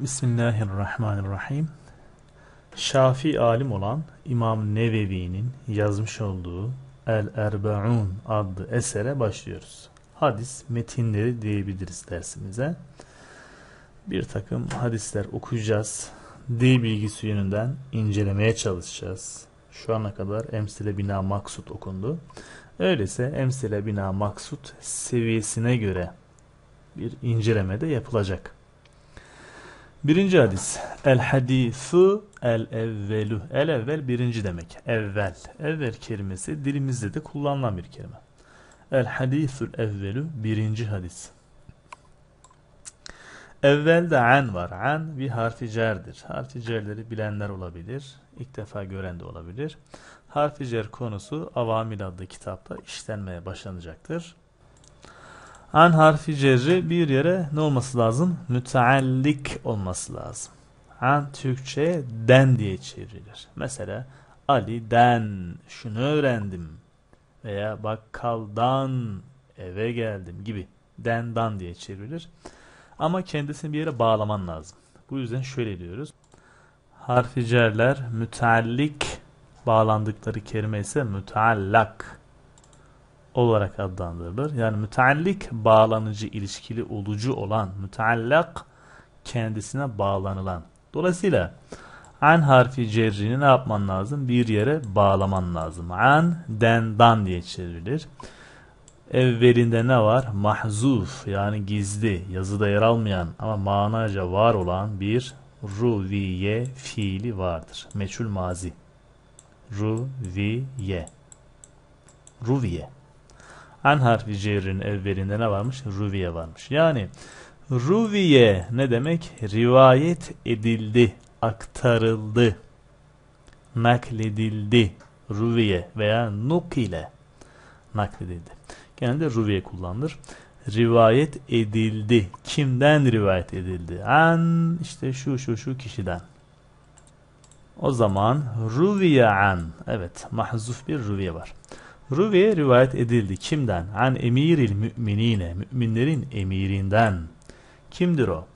Bismillahirrahmanirrahim. Şafi alim olan İmam Nevevi'nin yazmış olduğu El-Erbe'un adlı esere başlıyoruz. Hadis metinleri diyebiliriz dersimize. Bir takım hadisler okuyacağız. Dil bilgisi yönünden incelemeye çalışacağız. Şu ana kadar emsile bina maksut okundu. Öyleyse emsile bina maksut seviyesine göre bir inceleme de yapılacak. Birinci hadis. El hadisu el evvelu. El evvel birinci demek. Evvel. Evvel kelimesi dilimizde de kullanılan bir kelime. El hadisul evvelu birinci hadis. Evvelde an var. An bir harfi cerdir. Harfi cerleri bilenler olabilir. İlk defa gören de olabilir. Harfi cer konusu Avamil adlı kitapta işlenmeye başlanacaktır. An harfi cerri bir yere ne olması lazım? Müteallik olması lazım. An Türkçe den diye çevrilir. Mesela Ali'den şunu öğrendim veya bakkaldan eve geldim gibi dendan diye çevrilir. Ama kendisini bir yere bağlaman lazım. Bu yüzden şöyle diyoruz. Harfi cerler müteallik bağlandıkları kelime ise müteallak olarak adlandırılır. Yani müteallik bağlanıcı, ilişkili, olucu olan, müteallak kendisine bağlanılan. Dolayısıyla an harfi cerrini ne yapman lazım? Bir yere bağlaman lazım. An, den, dan diye çevrilir. Evvelinde ne var? Mahzuf yani gizli, yazıda yer almayan ama manaca var olan bir ruviye fiili vardır. Meçhul mazi. Ruviye. Ruviye. An harfi cerrin evvelinde ne varmış? Ruviye varmış. Yani ruviye ne demek? Rivayet edildi, aktarıldı, nakledildi. Ruviye veya nukile nakledildi. Genelde ruviye kullanılır. Rivayet edildi. Kimden rivayet edildi? An işte şu şu şu kişiden. O zaman ruviye an. Evet mahzuf bir ruviye var. Ruviye rivayet edildi. Kimden? An emiril müminine. Müminlerin emirinden. Kimdir o?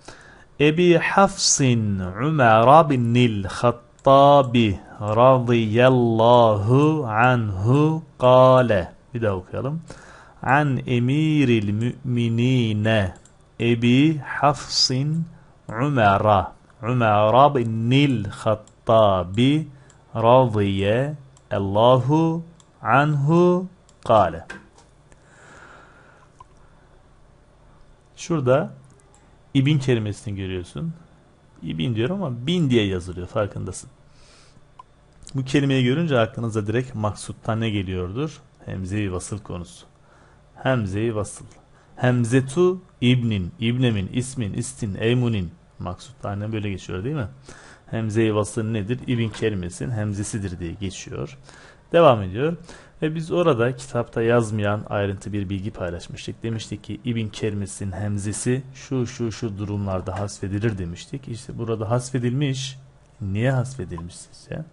Ebi Hafsin Umar binil Hattabi radıyallahu anhu kale. Bir daha okuyalım. An emiril müminine Ebi Hafsin Umar Umar binil Hattabi radıyallahu anhu kale. Şurada ibin kelimesini görüyorsun. İbin diyorum ama bin diye yazılıyor farkındasın. Bu kelimeyi görünce aklınıza direkt maksuttan ne geliyordur? Hemze-i vasıl konusu. Hemze-i vasıl. Hemzetu ibnin, ibnemin, ismin, istin, eymunin. Maksuttan böyle geçiyor değil mi? Hemze-i vasıl nedir? İbin kelimesinin hemzesidir diye geçiyor. Devam ediyor. Ve biz orada kitapta yazmayan ayrıntı bir bilgi paylaşmıştık. Demiştik ki İbn kelimesinin hemzesi şu şu şu durumlarda hasfedilir demiştik. İşte burada hasfedilmiş. Niye hasfedilmiş sizce?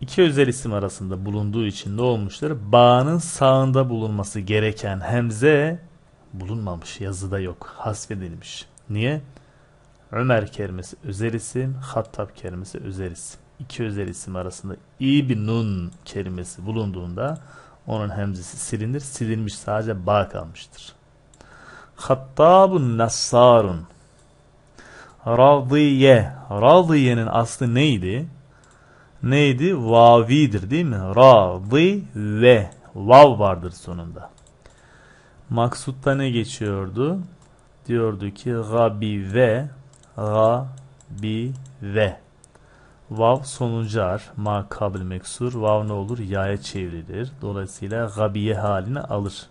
İki özel isim arasında bulunduğu için ne olmuştur? Bağının sağında bulunması gereken hemze bulunmamış. Yazıda yok. Hasfedilmiş. Niye? Ömer kelimesi özel isim, Hattab kelimesi özel isim iki özel isim arasında İbnun kelimesi bulunduğunda onun hemzesi silinir. Silinmiş sadece ba kalmıştır. Hattabun nassarun Radiye Radiye'nin aslı neydi? Neydi? Vavidir değil mi? Radi ve Vav vardır sonunda. Maksutta ne geçiyordu? Diyordu ki gabi ve gabi ve Vav sonuncu harf. Ma kabil meksur. Vav ne olur? Ya'ya çevrilir. Dolayısıyla gabiye halini alır.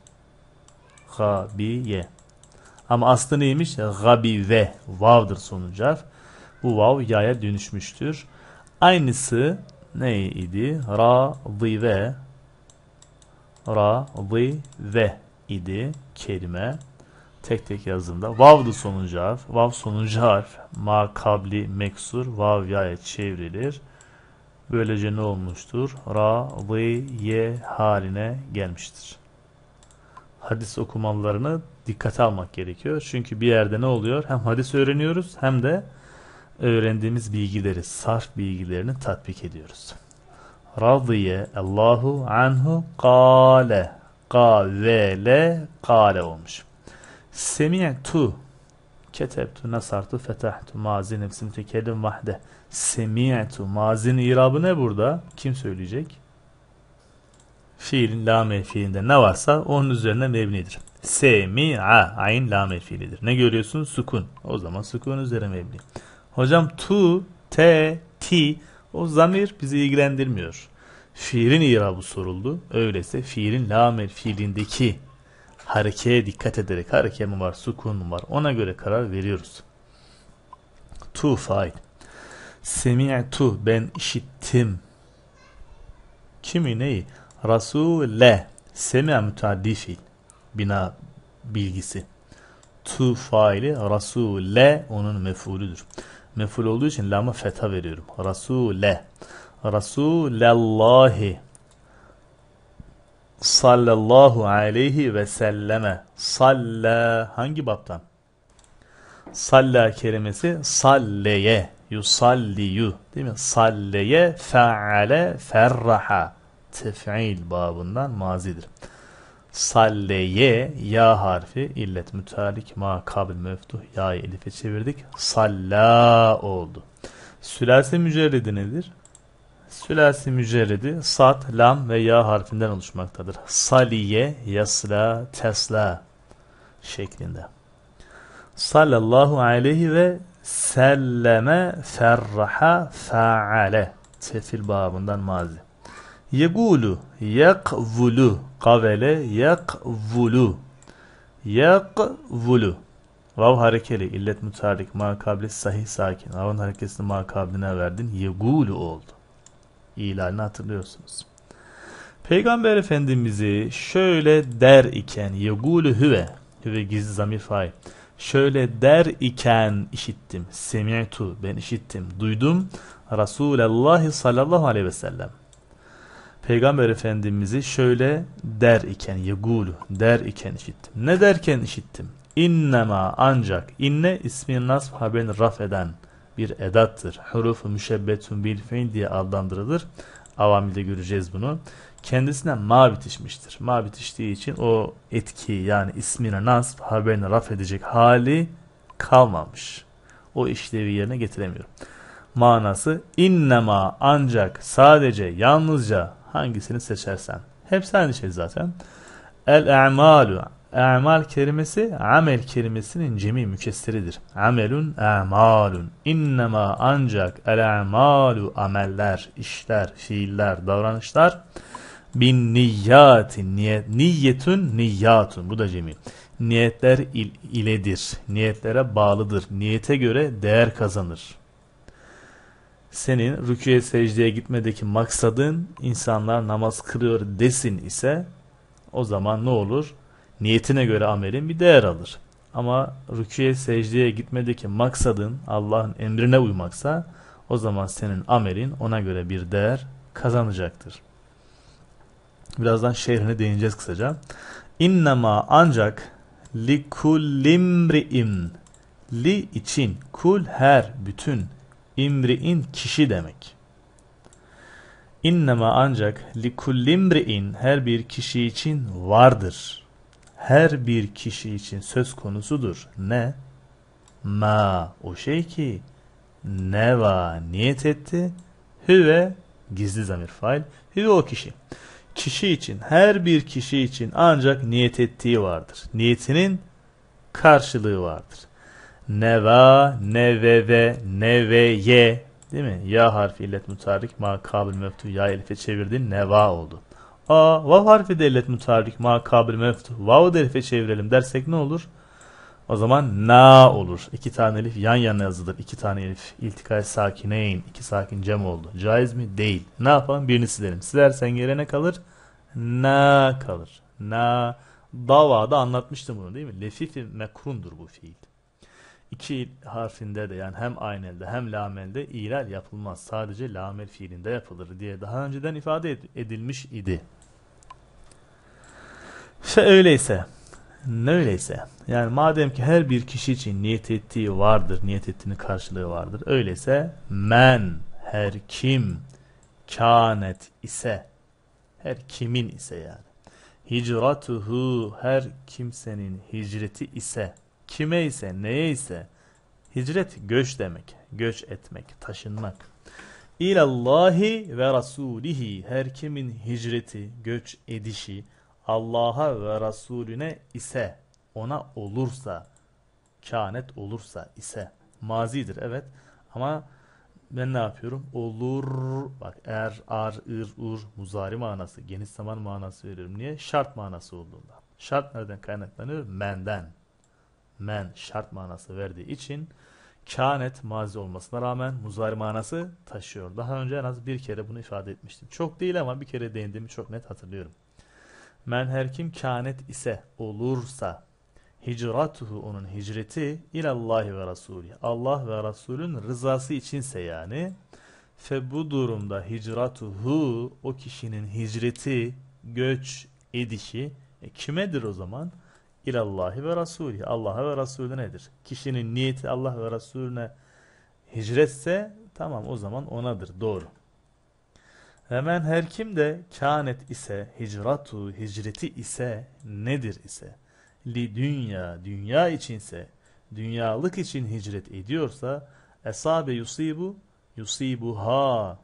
Gabiye. Ama aslı neymiş? Gabi ve. Vav'dır sonuncu harf. Bu vav ya'ya dönüşmüştür. Aynısı neydi? Radi ve Radi ve idi kelime tek tek yazdığımda vav'dı sonuncu harf. Vav sonuncu harf. Ma kabli meksur. Vav ya'ya çevrilir. Böylece ne olmuştur? Ra, lı, ye haline gelmiştir. Hadis okumalarını dikkate almak gerekiyor. Çünkü bir yerde ne oluyor? Hem hadis öğreniyoruz hem de öğrendiğimiz bilgileri, sarf bilgilerini tatbik ediyoruz. Radiye Allahu anhu kâle. Kâvele kâle olmuş. Semi'tu ketebtu nasartu fetahtu mazi nefsi mütekellim vahde. Semi'tu mazinin irabı ne burada? Kim söyleyecek? Fiilin la fiilinde ne varsa onun üzerine mebnidir. Semi'a ayn la fiilidir. Ne görüyorsun? Sukun. O zaman sukun üzerine mebni. Hocam tu, te, ti o zamir bizi ilgilendirmiyor. Fiilin irabı soruldu. Öyleyse fiilin la fiilindeki harekeye dikkat ederek hareke mi var, sukun mu var ona göre karar veriyoruz. Tu fail. Semi'tu ben işittim. Kimi neyi? Rasule. Semi'a müteaddi fiil. Bina bilgisi. Tu faili Rasule onun mefulüdür. Meful olduğu için lama fetha veriyorum. Rasule. Rasulallahi sallallahu aleyhi ve selleme salla hangi baptan? Salla kelimesi salleye yusalliyu değil mi? Salleye fe'ale ferraha tef'il babından mazidir. Salleye ya harfi illet mütalik ma kabil meftuh ya elife çevirdik. Salla oldu. Sülasi mücerredi nedir? Sülasi mücerredi sat, lam ve ya harfinden oluşmaktadır. Saliye, yasla, tesla şeklinde. Sallallahu aleyhi ve selleme ferraha faale tefil babından mazi. Yegulu, yakvulu, kavele, yakvulu, yakvulu. Vav harekeli, illet mutarrik, makabli sahih sakin. Vav'ın harekesini makabline verdin. Yegulu oldu ilanını hatırlıyorsunuz. Peygamber Efendimiz'i şöyle der iken yegulu hüve hüve gizli zamir fail şöyle der iken işittim. Semi'tu ben işittim duydum. Resulullah sallallahu aleyhi ve sellem. Peygamber Efendimiz'i şöyle der iken yegulu der iken işittim. Ne derken işittim? İnnema ancak inne ismin nasb haberini raf eden bir edattır. Hurufu müşebbetun bil fein diye adlandırılır. Avamilde göreceğiz bunu. Kendisine ma bitişmiştir. Ma bitiştiği için o etki yani ismine nasb haberini raf edecek hali kalmamış. O işlevi yerine getiremiyor. Manası innema ancak sadece yalnızca hangisini seçersen. Hepsi aynı şey zaten. El a'malu A'mal kelimesi amel kelimesinin cemi mükesseridir. Amelun a'malun. İnnemâ ancak el a'malu ameller, işler, fiiller, davranışlar bin niyyatin niyet niyetun niyyatun bu da cemi. Niyetler il, iledir. Niyetlere bağlıdır. Niyete göre değer kazanır. Senin rüküye secdeye gitmedeki maksadın insanlar namaz kılıyor desin ise o zaman ne olur? Niyetine göre amelin bir değer alır. Ama rüküye secdeye gitmedeki maksadın Allah'ın emrine uymaksa o zaman senin amelin ona göre bir değer kazanacaktır. Birazdan şehrine değineceğiz kısaca. İnnema ancak li kullimri'in li için kul her bütün imri'in kişi demek. İnnema ancak li kullimri'in her bir kişi için vardır her bir kişi için söz konusudur. Ne? Ma o şey ki neva niyet etti. Hüve gizli zamir fail. Hüve o kişi. Kişi için her bir kişi için ancak niyet ettiği vardır. Niyetinin karşılığı vardır. Neva, neveve, neveye değil mi? Ya harfi illet mutarik ma kabil meftu ya elife çevirdin neva oldu. A, vav harfi devlet mutarrik ma kabil meftuh. Vav derife çevirelim dersek ne olur? O zaman na olur. İki tane elif yan yana yazılır. İki tane elif. İltikay sakineyn. iki sakin cem oldu. Caiz mi? Değil. Ne yapalım? Birini silelim. Silersen yere ne kalır? Na kalır. Na. Davada anlatmıştım bunu değil mi? Lefifi mekrundur bu fiil. İki harfinde de yani hem aynelde hem lamelde ilal yapılmaz. Sadece lamel fiilinde yapılır diye daha önceden ifade edilmiş idi. Fe öyleyse Ne öyleyse yani madem ki her bir kişi için niyet ettiği vardır, niyet ettiğinin karşılığı vardır. Öyleyse men her kim kânet ise her kimin ise yani hicratuhu her kimsenin hicreti ise kime ise neye ise hicret göç demek göç etmek taşınmak ilallahi ve rasulihi her kimin hicreti göç edişi Allah'a ve Resulüne ise ona olursa kânet olursa ise mazidir evet ama ben ne yapıyorum? Olur. Bak er, ar, ır, ur muzari manası, geniş zaman manası veriyorum. Niye? Şart manası olduğunda. Şart nereden kaynaklanıyor? Menden. Men şart manası verdiği için kânet mazi olmasına rağmen muzari manası taşıyor. Daha önce en az bir kere bunu ifade etmiştim. Çok değil ama bir kere değindiğimi çok net hatırlıyorum. Men her kim kânet ise olursa hicratuhu onun hicreti ilallahi ve rasulü. Allah ve Resulün rızası içinse yani fe bu durumda hicratuhu o kişinin hicreti göç edişi e, kimedir o zaman? İlallahi ve Resulü. Allah'a ve Resulü nedir? Kişinin niyeti Allah ve Resulüne hicretse tamam o zaman onadır. Doğru. Hemen her kim de kânet ise hicratu hicreti ise nedir ise li dünya dünya içinse dünyalık için hicret ediyorsa esabe yusibu yusibuha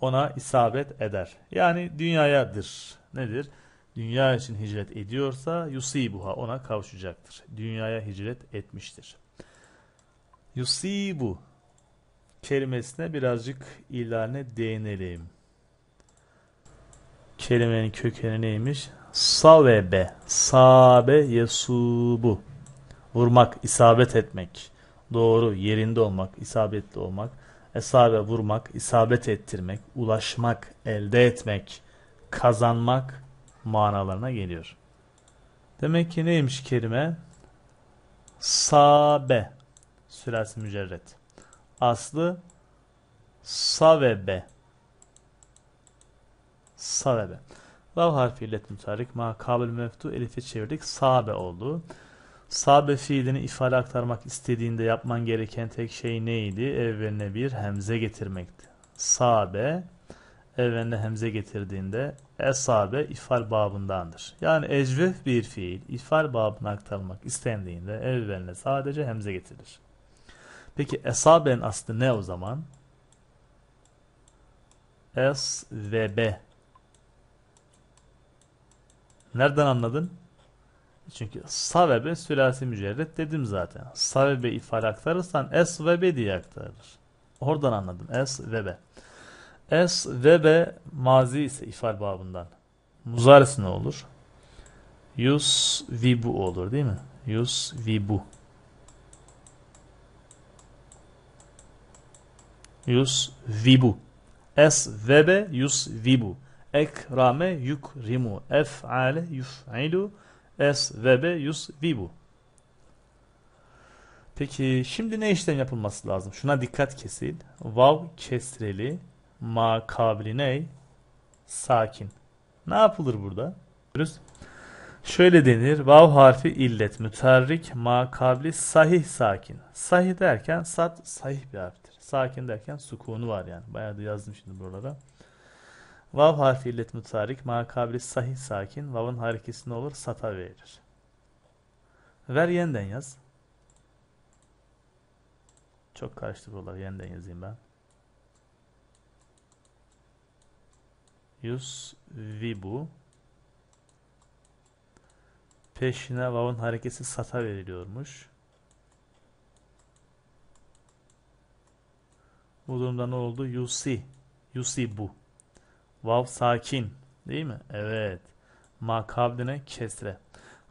ona isabet eder. Yani dünyayadır. Nedir? Dünya için hicret ediyorsa yusibuha ona kavuşacaktır. Dünyaya hicret etmiştir. Yusibu kelimesine birazcık ilane değinelim. Kelimenin kökeni neymiş? Savebe, sabe yesubu. Vurmak, isabet etmek. Doğru, yerinde olmak, isabetli olmak. Esabe vurmak, isabet ettirmek, ulaşmak, elde etmek, kazanmak manalarına geliyor. Demek ki neymiş kelime? Sabe. Süresi mücerret. Aslı savebe. Savebe. Vav harfi illet mütarik ma kabel meftu elife çevirdik. Sabe oldu. Sabe fiilini ifade aktarmak istediğinde yapman gereken tek şey neydi? Evveline bir hemze getirmekti. Sabe evveline hemze getirdiğinde esabe ifal babındandır. Yani ecvef bir fiil ifal babına aktarmak istendiğinde evveline sadece hemze getirilir. Peki esabenin aslı ne o zaman? Es ve be Nereden anladın? Çünkü savebe sülasi mücerret dedim zaten. Savebe ifade aktarırsan es ve be diye aktarılır. Oradan anladım. Es ve be. Es ve be mazi ise ifade babından. Muzarisi ne olur? Yus vibu olur değil mi? Yus vibu. Yus vibu. Es ve be yus vibu ekrame yukrimu ef'ale yuf'ilu esvebe yusvibu. Peki şimdi ne işlem yapılması lazım? Şuna dikkat kesil. Vav kesreli ma kabli Sakin. Ne yapılır burada? Şöyle denir. Vav harfi illet müterrik ma kabli sahih sakin. Sahih derken sat sahih bir harftir. Sakin derken sukunu var yani. Bayağı da yazdım şimdi buralara. Vav harfi illet mutarik makabili sahih sakin vavın harekesi ne olur? Sata verir. Ver yeniden yaz. Çok karıştı buralar. Yeniden yazayım ben. Yus vibu peşine vavun harekesi sata veriliyormuş. Bu durumda ne oldu? Yusi. Yusi bu. Vav sakin. Değil mi? Evet. Makabline kesre.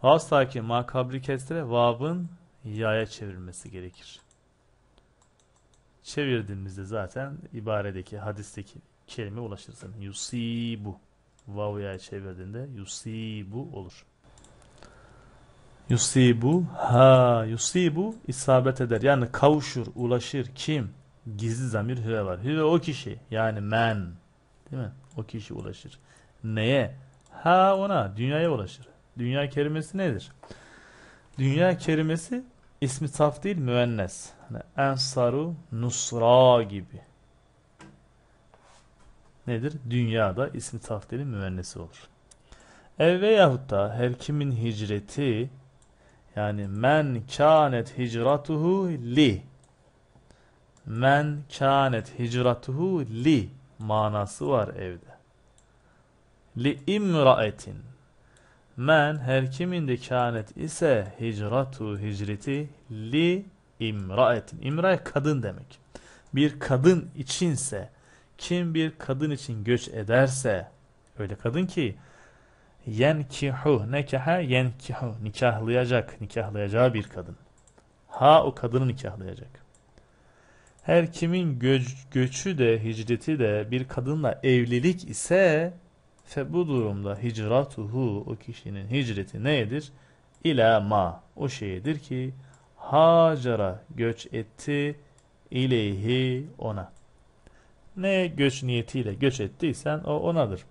Vav sakin makabri kesre vav'ın yaya çevrilmesi gerekir. Çevirdiğimizde zaten ibaredeki hadisteki kelime ulaşırsın. Yusibu. Vav yaya çevirdiğinde yusibu olur. Yusibu ha yusibu isabet eder. Yani kavuşur, ulaşır. Kim? Gizli zamir hüve var. Hüve o kişi. Yani men. Değil mi? O kişi ulaşır. Neye? Ha ona, dünyaya ulaşır. Dünya kelimesi nedir? Dünya kelimesi ismi saf değil müennes. Hani ensaru nusra gibi. Nedir? Dünyada ismi saf değil müennesi olur. Ev veyahut her kimin hicreti yani men kânet hicratuhu li men kânet hicratuhu li manası var evde. Li imraetin men her kiminde kânet ise hicratu hicreti li imraetin. İmrae kadın demek. Bir kadın içinse kim bir kadın için göç ederse öyle kadın ki yenkihu nekaha yenkihu nikahlayacak nikahlayacağı bir kadın. Ha o kadını nikahlayacak. Her kimin göç, göçü de hicreti de bir kadınla evlilik ise fe bu durumda hicratuhu o kişinin hicreti nedir? İla ma o şeydir ki hacara göç etti ileyhi ona. Ne göç niyetiyle göç ettiysen o onadır.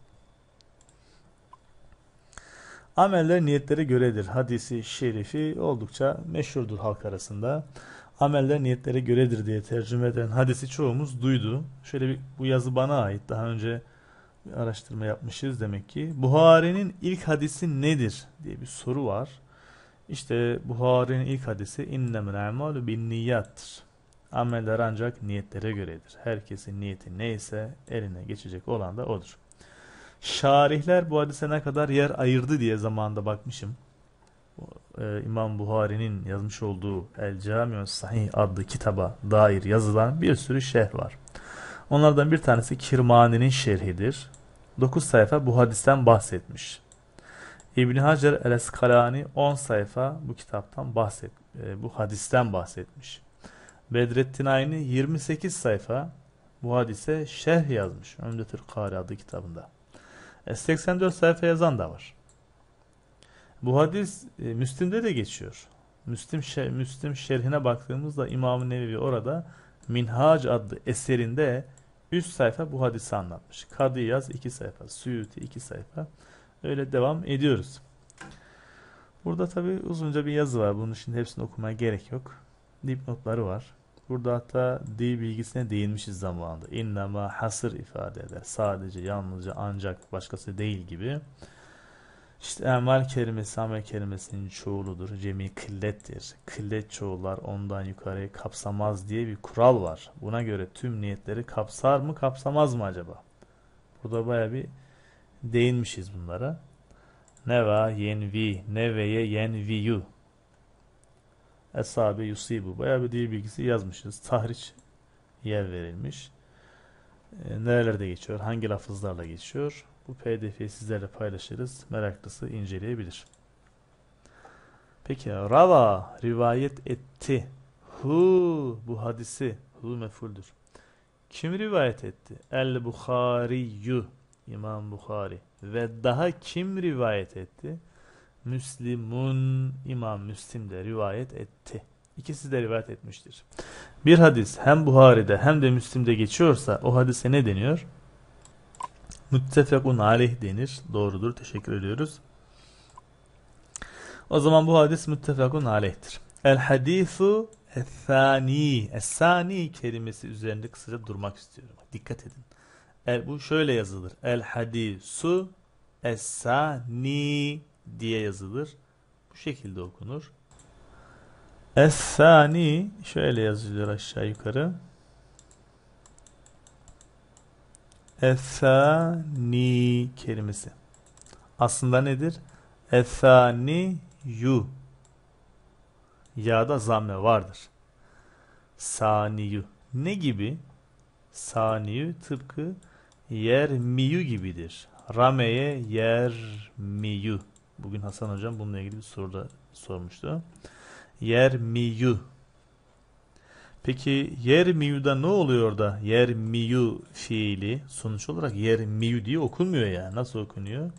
Ameller niyetlere göredir. Hadisi şerifi oldukça meşhurdur halk arasında. Ameller niyetlere göredir diye tercüme eden hadisi çoğumuz duydu. Şöyle bir bu yazı bana ait. Daha önce bir araştırma yapmışız demek ki. Buhari'nin ilk hadisi nedir diye bir soru var. İşte Buhari'nin ilk hadisi innemel a'malu bin niyattır. Ameller ancak niyetlere göredir. Herkesin niyeti neyse eline geçecek olan da odur. Şarihler bu hadise ne kadar yer ayırdı diye zamanda bakmışım. Ee, İmam Buhari'nin yazmış olduğu El Camiu Sahih adlı kitaba dair yazılan bir sürü şerh var. Onlardan bir tanesi Kirmani'nin şerhidir. 9 sayfa bu hadisten bahsetmiş. İbn Hacer el-Eskalani 10 sayfa bu kitaptan bahset, e, bu hadisten bahsetmiş. Bedrettin Ayni 28 sayfa bu hadise şerh yazmış. Ömdetül Kari adlı kitabında. 84 sayfa yazan da var. Bu hadis e, Müslim'de de geçiyor. Müslim, şer, Müslim şerhine baktığımızda İmam-ı Nevevi orada Minhac adlı eserinde 3 sayfa bu hadisi anlatmış. Kadıyaz 2 sayfa, Suyuti 2 sayfa. Öyle devam ediyoruz. Burada tabi uzunca bir yazı var. Bunun için hepsini okumaya gerek yok. Dipnotları var. Burada hatta dil bilgisine değinmişiz zamanında. İnnema hasır ifade eder. Sadece, yalnızca, ancak, başkası değil gibi. İşte emel kelimesi amel kelimesinin çoğuludur. Cemi kıllettir. Kıllet çoğullar ondan yukarıya kapsamaz diye bir kural var. Buna göre tüm niyetleri kapsar mı kapsamaz mı acaba? Burada baya bir değinmişiz bunlara. Neva yenvi, neveye yenviyu. Esabe yusibu. Baya bir dil bilgisi yazmışız. Tahriç yer verilmiş. E, nerelerde geçiyor? Hangi lafızlarla geçiyor? Bu pdf'yi sizlerle paylaşırız. Meraklısı inceleyebilir. Peki rava rivayet etti. Hu bu hadisi hu mefuldür. Kim rivayet etti? El Bukhariyu İmam Bukhari ve daha kim rivayet etti? Müslimun İmam Müslim de rivayet etti. İkisi de rivayet etmiştir. Bir hadis hem Buhari'de hem de Müslim'de geçiyorsa o hadise ne deniyor? Müttefekun aleyh denir. Doğrudur. Teşekkür ediyoruz. O zaman bu hadis müttefekun aleyhtir. El hadisu es-sani. Es-sani kelimesi üzerinde kısaca durmak istiyorum. Dikkat edin. El, bu şöyle yazılır. El hadisu es-sani diye yazılır. Bu şekilde okunur. Es-sani şöyle yazılıyor aşağı yukarı. Efani kelimesi. Aslında nedir? Efani yu. Ya'da zamme vardır. Saniyu. Ne gibi? Saniyu tıpkı yer miyu gibidir. Rameye yer miyu. Bugün Hasan hocam bununla ilgili bir soruda sormuştu. Yer miyu Peki yer miyu'da ne oluyor da yer miyu fiili sonuç olarak yer miyu diye okunmuyor ya. Nasıl okunuyor?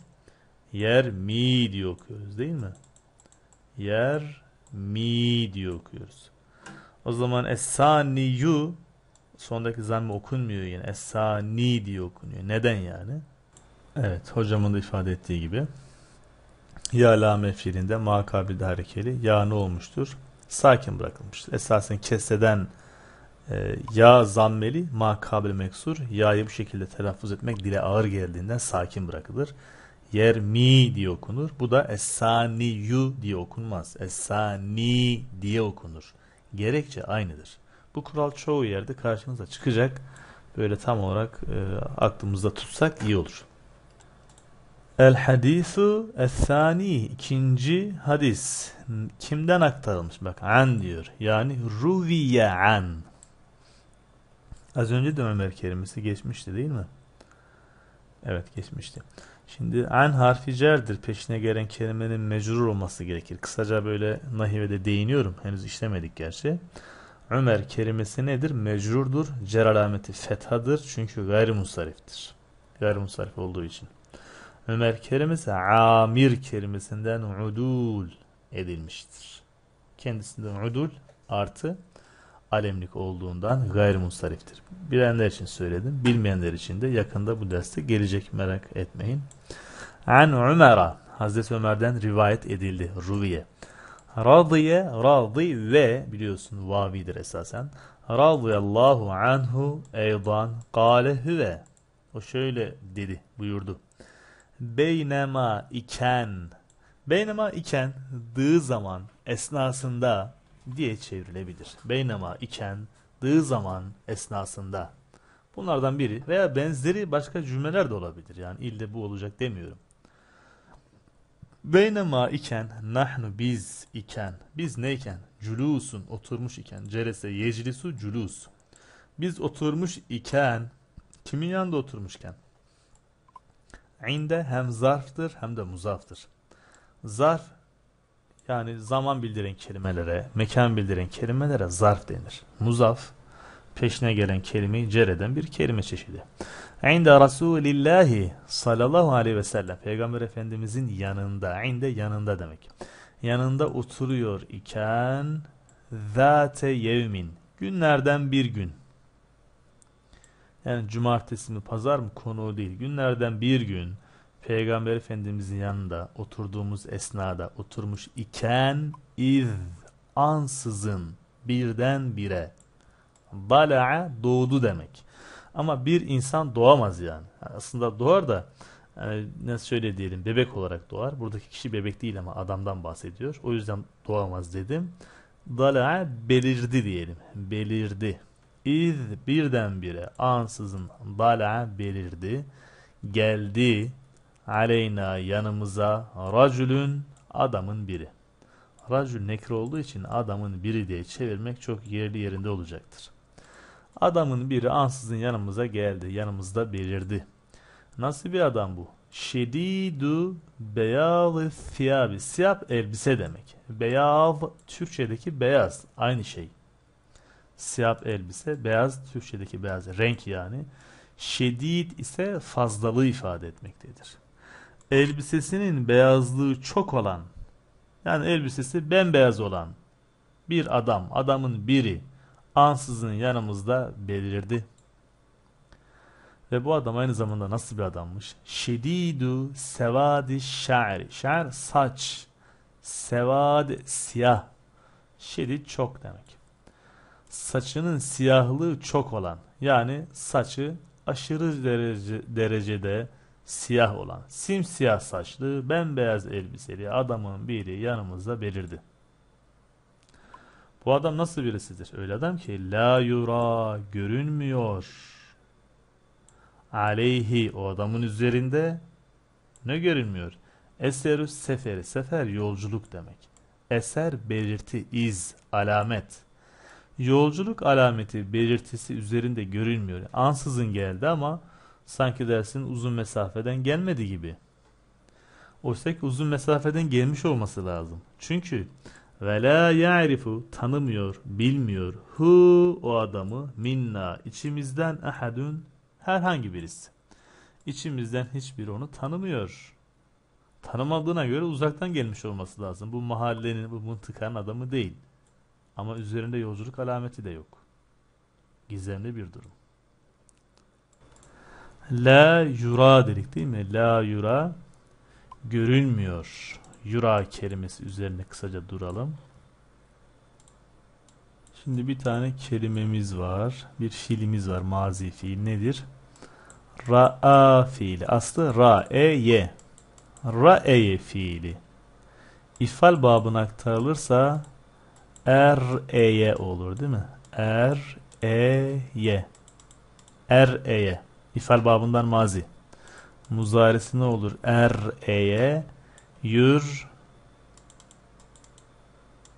Yer mi diye okuyoruz değil mi? Yer mi diye okuyoruz. O zaman esaniyu sondaki zamm okunmuyor yine. Esani diye okunuyor. Neden yani? Evet hocamın da ifade ettiği gibi. Ya lame fiilinde makabilde harekeli ya ne olmuştur? Sakin bırakılmıştır. Esasen keseden e, ya zammeli makabil meksur ya'yı bu şekilde telaffuz etmek dile ağır geldiğinden sakin bırakılır. Yer mi diye okunur. Bu da esaniyu diye okunmaz. Esani diye okunur. Gerekçe aynıdır. Bu kural çoğu yerde karşımıza çıkacak. Böyle tam olarak e, aklımızda tutsak iyi olur. El hadisu es-sani ikinci hadis kimden aktarılmış? Bak an diyor. Yani ruviye an. Az önce de Ömer kelimesi geçmişti değil mi? Evet geçmişti. Şimdi an harfi cerdir. Peşine gelen kelimenin mecrur olması gerekir. Kısaca böyle nahivede değiniyorum. Henüz işlemedik gerçi. Ömer kelimesi nedir? Mecrurdur. Cer alameti fethadır. Çünkü gayrimusariftir. Gayrimusarif olduğu için. Ömer kelimesi amir kelimesinden udul edilmiştir. Kendisinden udul artı alemlik olduğundan gayrimustariftir. Bilenler için söyledim. Bilmeyenler için de yakında bu derste gelecek merak etmeyin. An Ömer'a Hazreti Ömer'den rivayet edildi. Ruviye. Radiye, radi ve biliyorsun vavidir esasen. Radiyallahu anhu eydan kâle hüve. O şöyle dedi, buyurdu. Beynema iken, beynema iken, dığı zaman, esnasında diye çevrilebilir. Beynema iken, dığı zaman, esnasında. Bunlardan biri veya benzeri başka cümleler de olabilir. Yani ille bu olacak demiyorum. Beynema iken, nahnu biz iken, biz neyken, culusun oturmuş iken, cerese yeclisu culus. Biz oturmuş iken, kimin yanında oturmuşken? İnde hem zarftır hem de muzaftır. Zarf yani zaman bildiren kelimelere, mekan bildiren kelimelere zarf denir. Muzaf peşine gelen kelimeyi cereden bir kelime çeşidi. İnde Resulillahi sallallahu aleyhi ve sellem Peygamber Efendimizin yanında, inde yanında demek. Yanında oturuyor iken zate yevmin günlerden bir gün. Yani cumartesi mi pazar mı konu değil. Günlerden bir gün Peygamber Efendimizin yanında oturduğumuz esnada oturmuş iken iz ansızın birden bire bala'a doğdu demek. Ama bir insan doğamaz yani. Aslında doğar da yani e, nasıl şöyle diyelim bebek olarak doğar. Buradaki kişi bebek değil ama adamdan bahsediyor. O yüzden doğamaz dedim. Dala'a belirdi diyelim. Belirdi. İz birdenbire ansızın dala'a belirdi. Geldi aleyna yanımıza racülün adamın biri. Racül nekre olduğu için adamın biri diye çevirmek çok yerli yerinde olacaktır. Adamın biri ansızın yanımıza geldi. Yanımızda belirdi. Nasıl bir adam bu? Şedidu beyaz siyabi. Siyah elbise demek. Beyaz Türkçedeki beyaz. Aynı şey. Siyah elbise, beyaz Türkçedeki beyaz. Renk yani. Şedid ise fazlalığı ifade etmektedir. Elbisesinin beyazlığı çok olan, yani elbisesi bembeyaz olan bir adam, adamın biri ansızın yanımızda belirdi. Ve bu adam aynı zamanda nasıl bir adammış? Şedidu sevadi şa'ri. Şa'r saç. Sevad siyah. Şedid çok demek. Saçının siyahlığı çok olan. Yani saçı aşırı derece, derecede siyah olan, simsiyah saçlı, bembeyaz elbiseli adamın biri yanımızda belirdi. Bu adam nasıl birisidir? Öyle adam ki la yura görünmüyor. Aleyhi o adamın üzerinde ne görünmüyor? Eserü seferi. Sefer yolculuk demek. Eser belirti, iz, alamet. Yolculuk alameti belirtisi üzerinde görünmüyor. Ansızın geldi ama sanki dersin uzun mesafeden gelmedi gibi. Oysa ki uzun mesafeden gelmiş olması lazım. Çünkü ve la ya'rifu tanımıyor, bilmiyor hu o adamı minna içimizden ahadun herhangi birisi. İçimizden hiçbir onu tanımıyor. Tanımadığına göre uzaktan gelmiş olması lazım. Bu mahallenin, bu mıntıkanın adamı değil. Ama üzerinde yolculuk alameti de yok. Gizemli bir durum. La yura dedik değil mi? La yura görünmüyor Yura kelimesi üzerine kısaca duralım. Şimdi bir tane kelimemiz var. Bir fiilimiz var. Mazi fiil nedir? Ra'a fiili. Aslı ra'e-ye. Ra'e fiili. İfal babına aktarılırsa er-eye olur değil mi? Er-eye. Er-eye. İfal babından mazi. Muzaresi ne olur? Er-eye. Yür.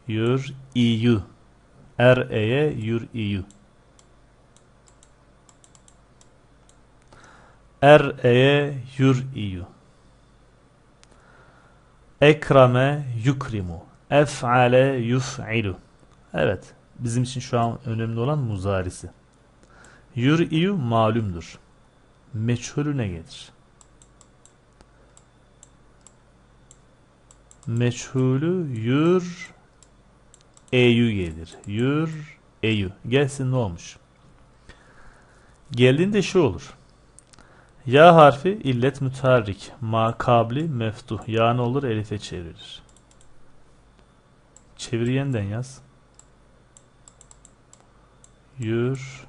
Yür. İyü. Er-eye. Yür. İyü. Er-eye. Yür. İyü. Ekrame yukrimu. Ef'ale yuf'ilu. Evet. Bizim için şu an önemli olan muzarisi. Yur'iyu malumdur. Meçhulü ne gelir? Meçhulü yür eyü gelir. Yür eyü. Gelsin ne olmuş? Geldiğinde şu olur. Ya harfi illet müteharrik. Ma kabli meftuh. Ya ne olur? Elife çevrilir. Çevir yeniden yaz. Yür.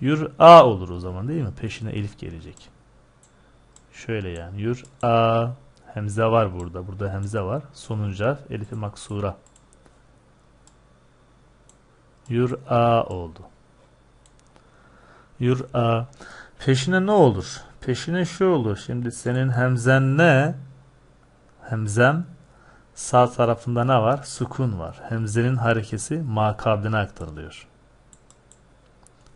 Yür a olur o zaman değil mi? Peşine elif gelecek. Şöyle yani. Yür a. Hemze var burada. Burada hemze var. Sonuncu elifi maksura. Yür a oldu. Yür a. Peşine ne olur? Peşine şu olur. Şimdi senin hemzen ne? Hemzem sağ tarafında ne var? Sukun var. Hemzenin harekesi makabline aktarılıyor.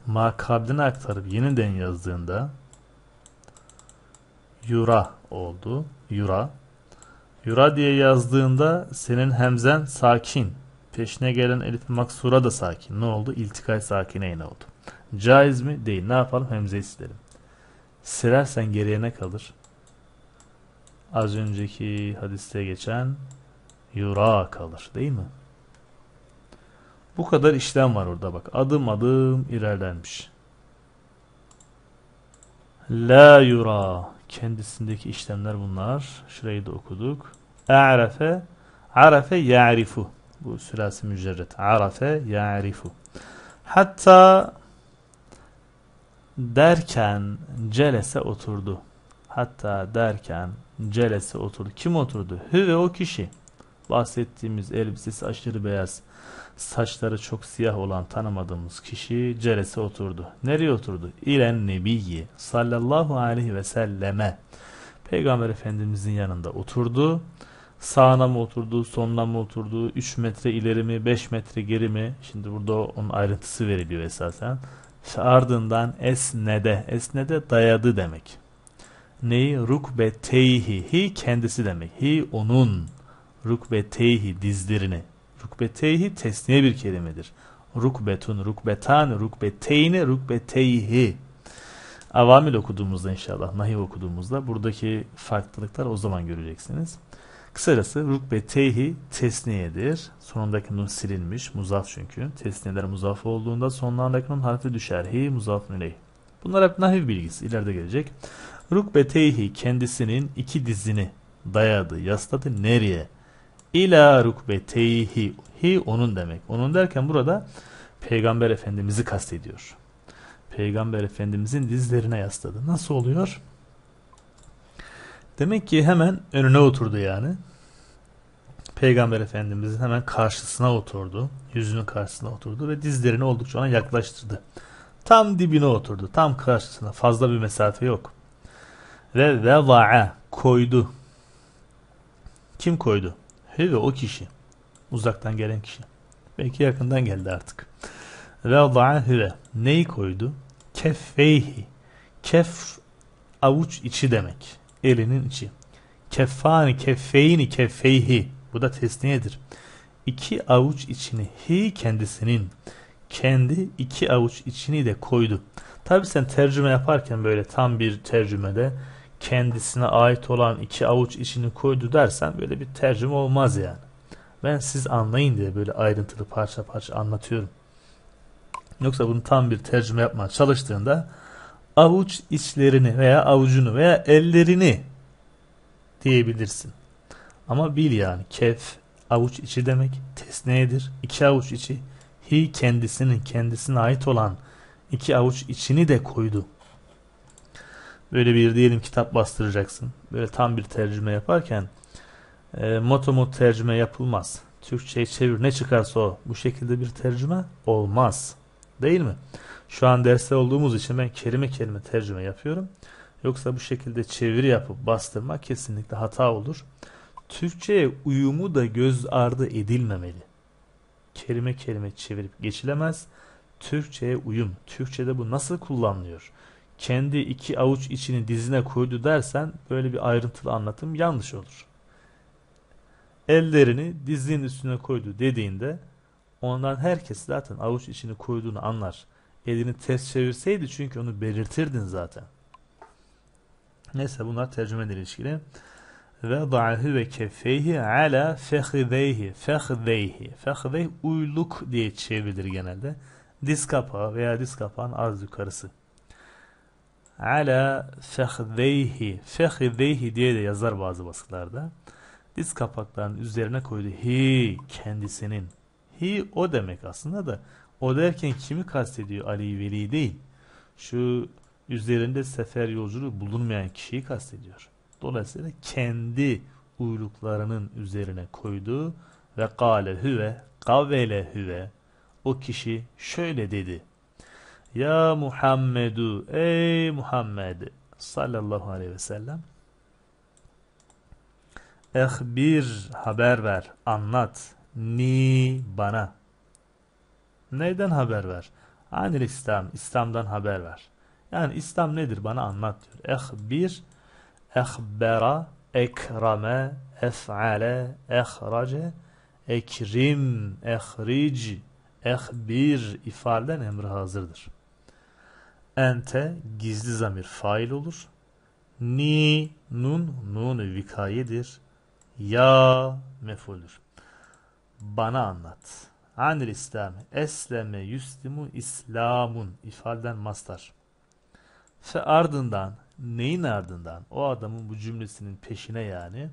Makabline aktarıp yeniden yazdığında yura oldu. Yura. Yura diye yazdığında senin hemzen sakin. Peşine gelen elif maksura da sakin. Ne oldu? İltikay sakine ne oldu? Caiz mi? Değil. Ne yapalım? Hemzeyi silelim. Silersen geriye ne kalır? Az önceki hadiste geçen yura kalır. Değil mi? Bu kadar işlem var orada bak. Adım adım ilerlenmiş. La yura. Kendisindeki işlemler bunlar. Şurayı da okuduk. A'rafe. Arafe ya'rifu. Bu sürası mücerret. Arafe ya'rifu. Hatta derken celese oturdu. Hatta derken celese oturdu. Kim oturdu? Hü ve o kişi. Bahsettiğimiz elbisesi aşırı beyaz, saçları çok siyah olan tanımadığımız kişi celese oturdu. Nereye oturdu? İlen nebiyyi sallallahu aleyhi ve selleme. Peygamber Efendimizin yanında oturdu. Sağına mı oturdu, sonuna mı oturdu, 3 metre ileri mi, 5 metre geri mi? Şimdi burada onun ayrıntısı veriliyor esasen. İşte ardından esnede, esnede dayadı demek. Neyi? Rukbeteyhi, hi kendisi demek. Hi onun, rukbeteyhi dizlerini. Rukbeteyhi tesniye bir kelimedir. Rukbetun, rukbetan, rukbeteyni, rukbeteyhi. Avamil okuduğumuzda inşallah, nahiv okuduğumuzda buradaki farklılıklar o zaman göreceksiniz. Kısacası rukbeteyhi tesniyedir. Sonundaki nun silinmiş. Muzaf çünkü. Tesniyeler muzaf olduğunda sonlarındaki nun harfi düşer. Hi muzafun ileyh. Bunlar hep nahiv bilgisi. ileride gelecek. Rukbeteyhi kendisinin iki dizini dayadı, yasladı. Nereye? İla rukbeteyhi. Hi onun demek. Onun derken burada Peygamber Efendimiz'i kastediyor. Peygamber Efendimizin dizlerine yasladı. Nasıl oluyor? Demek ki hemen önüne oturdu yani. Peygamber Efendimizin hemen karşısına oturdu. Yüzünün karşısına oturdu ve dizlerini oldukça ona yaklaştırdı. Tam dibine oturdu. Tam karşısına. Fazla bir mesafe yok. Ve veda'a koydu. Kim koydu? Ve o kişi. Uzaktan gelen kişi. Belki yakından geldi artık. Veda'a hüve. Neyi koydu? Keffeyhi. Kef avuç içi demek elinin içi. Keffani keffeyni keffeyhi. Bu da tesniyedir. İki avuç içini hi kendisinin kendi iki avuç içini de koydu. Tabi sen tercüme yaparken böyle tam bir tercümede kendisine ait olan iki avuç içini koydu dersen böyle bir tercüme olmaz yani. Ben siz anlayın diye böyle ayrıntılı parça parça anlatıyorum. Yoksa bunu tam bir tercüme yapmaya çalıştığında avuç içlerini veya avucunu veya ellerini diyebilirsin. Ama bil yani kef avuç içi demek tesneyedir. İki avuç içi hi kendisinin kendisine ait olan iki avuç içini de koydu. Böyle bir diyelim kitap bastıracaksın. Böyle tam bir tercüme yaparken e, motomot tercüme yapılmaz. Türkçe'ye çevir ne çıkarsa o. Bu şekilde bir tercüme olmaz. Değil mi? Şu an derste olduğumuz için ben kelime kelime tercüme yapıyorum. Yoksa bu şekilde çeviri yapıp bastırma kesinlikle hata olur. Türkçe'ye uyumu da göz ardı edilmemeli. Kelime kelime çevirip geçilemez. Türkçe'ye uyum. Türkçe'de bu nasıl kullanılıyor? Kendi iki avuç içini dizine koydu dersen böyle bir ayrıntılı anlatım yanlış olur. Ellerini dizinin üstüne koydu dediğinde ondan herkes zaten avuç içini koyduğunu anlar. Elini ters çevirseydi çünkü onu belirtirdin zaten. Neyse bunlar tercümeyle ilişkili. Ve da'ahu ve keffeyhi ala fehideyhi. Fehideyhi. Fehideyh uyluk diye çevrilir genelde. Diz kapağı veya diz kapağın az yukarısı. Ala fehideyhi. Fehideyhi diye de yazar bazı baskılarda. Diz kapaklarının üzerine koydu. Hi kendisinin. Hi o demek aslında da o derken kimi kastediyor? Ali Veli değil. Şu üzerinde sefer yolculuğu bulunmayan kişiyi kastediyor. Dolayısıyla kendi uyluklarının üzerine koydu ve kâle hüve kavvele hüve o kişi şöyle dedi. Ya Muhammedu ey Muhammed sallallahu aleyhi ve sellem. Ehbir haber ver anlat. Ni bana. Neyden haber ver? Anil İslam İslam'dan haber ver. Yani İslam nedir? Bana anlat diyor. Ehbir ehbera ekrame ef'ale ehrace ekrim ehric ehbir ifadeden emri hazırdır. Ente gizli zamir fail olur. Ni nun nun vikayedir. Ya mefuldür. Bana anlat. Anil İslam. Esleme yuslimu İslamun ifadeden mastar. Fe ardından neyin ardından? O adamın bu cümlesinin peşine yani.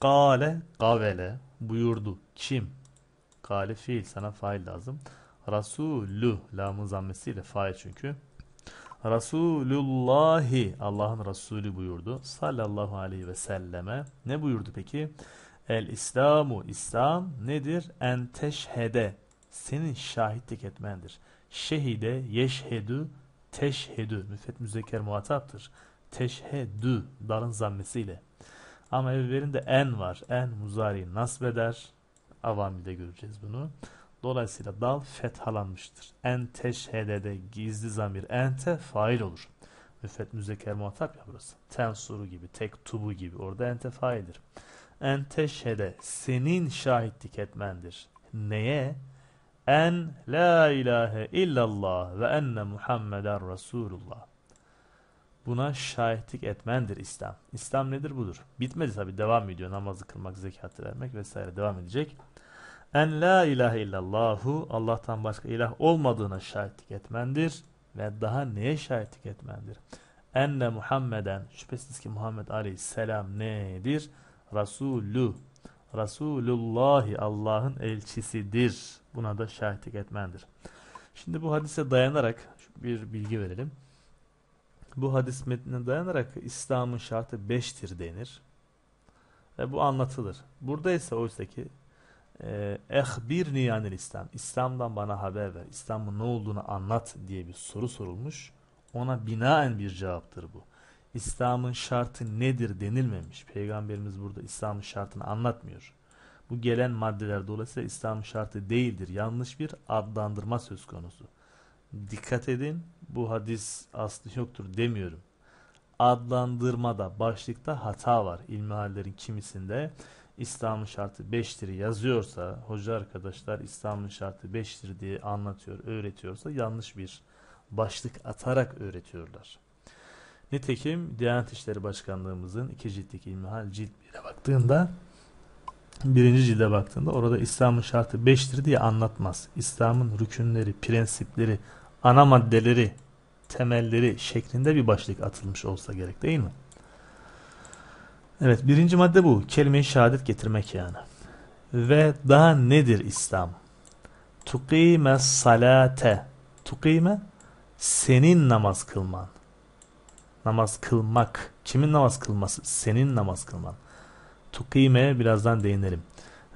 Kale kavele buyurdu. Kim? Kale fiil sana fail lazım. Rasulü lamın zammesiyle fail çünkü. Resulullahi Allah'ın Resulü buyurdu. Sallallahu aleyhi ve selleme. Ne buyurdu peki? El İslamu İslam nedir? En teşhede senin şahitlik etmendir. Şehide yeşhedü teşhedü müfet müzekker muhataptır. Teşhedü dalın zammesiyle. Ama evlerinde en var. En muzari nasbeder. Avamide göreceğiz bunu. Dolayısıyla dal fethalanmıştır. En teşhedede gizli zamir ente fail olur. Müfet müzekker muhatap ya burası. Tensuru gibi, tek tubu gibi. Orada ente faildir. En teşhede senin şahitlik etmendir. Neye? En la ilahe illallah ve enne Muhammeden Resulullah. Buna şahitlik etmendir İslam. İslam nedir budur. Bitmedi tabi devam ediyor. Namazı kılmak, zekatı vermek vesaire devam edecek. En la ilahe illallahu Allah'tan başka ilah olmadığına şahitlik etmendir. Ve daha neye şahitlik etmendir? Enne Muhammeden şüphesiz ki Muhammed aleyhisselam nedir? Resulü Resulullahi Allah'ın elçisidir. Buna da şahitlik etmendir. Şimdi bu hadise dayanarak bir bilgi verelim. Bu hadis metnine dayanarak İslam'ın şartı beştir denir. Ve bu anlatılır. Burada ise oysa ki e, ehbir niyanil İslam. İslam'dan bana haber ver. İslam'ın ne olduğunu anlat diye bir soru sorulmuş. Ona binaen bir cevaptır bu. İslam'ın şartı nedir denilmemiş. Peygamberimiz burada İslam'ın şartını anlatmıyor. Bu gelen maddeler dolayısıyla İslam'ın şartı değildir. Yanlış bir adlandırma söz konusu. Dikkat edin bu hadis aslı yoktur demiyorum. Adlandırmada başlıkta hata var. İlmihallerin kimisinde İslam'ın şartı 5'tir yazıyorsa hoca arkadaşlar İslam'ın şartı 5'tir diye anlatıyor, öğretiyorsa yanlış bir başlık atarak öğretiyorlar. Nitekim Diyanet İşleri Başkanlığımızın iki ciltlik ilmihal cilt 1'e baktığında birinci cilde baktığında orada İslam'ın şartı 5'tir diye anlatmaz. İslam'ın rükünleri, prensipleri, ana maddeleri, temelleri şeklinde bir başlık atılmış olsa gerek değil mi? Evet birinci madde bu. Kelime-i şehadet getirmek yani. Ve daha nedir İslam? Tukime salate. Tukime senin namaz kılman. Namaz kılmak. Kimin namaz kılması? Senin namaz kılman. Tukime birazdan değinelim.